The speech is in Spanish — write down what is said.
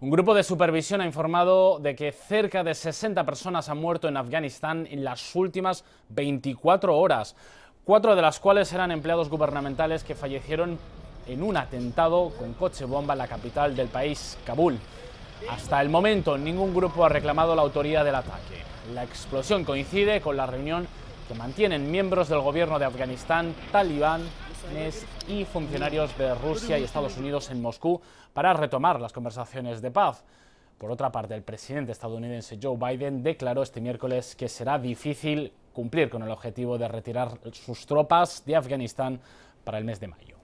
Un grupo de supervisión ha informado de que cerca de 60 personas han muerto en Afganistán en las últimas 24 horas, cuatro de las cuales eran empleados gubernamentales que fallecieron en un atentado con coche bomba en la capital del país, Kabul. Hasta el momento, ningún grupo ha reclamado la autoría del ataque. La explosión coincide con la reunión que mantienen miembros del gobierno de Afganistán, talibán y funcionarios de Rusia y Estados Unidos en Moscú para retomar las conversaciones de paz. Por otra parte, el presidente estadounidense Joe Biden declaró este miércoles que será difícil cumplir con el objetivo de retirar sus tropas de Afganistán para el mes de mayo.